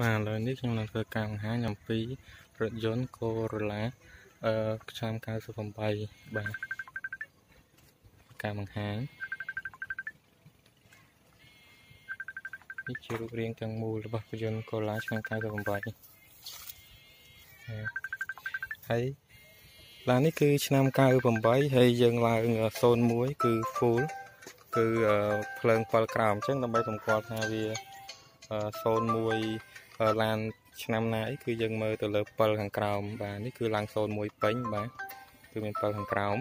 បាទឥឡូវនេះខ្ញុំនឹងធ្វើការបង្ហាញអំពីរថយន្ត Corolla អឺឆ្នាំ98បាទការបង្ហាញនេះជារូបរាងទាំងមូលរបស់រថយន្ត Corolla ឆ្នាំ98ហើយឡាននេះគឺឆ្នាំ98ហើយយើងឡើង01គឺ full គឺភ្លើង7ក្រោមអញ្ចឹងដើម្បីសម្គាល់ថាវា 01ឡានឆ្នាំណាអីគឺយើងមើលទៅលើ7ខាងក្រោមបាទនេះគឺឡើង01ពេញបាទគឺមាន7ខាងក្រោម